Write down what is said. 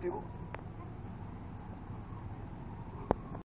그 리.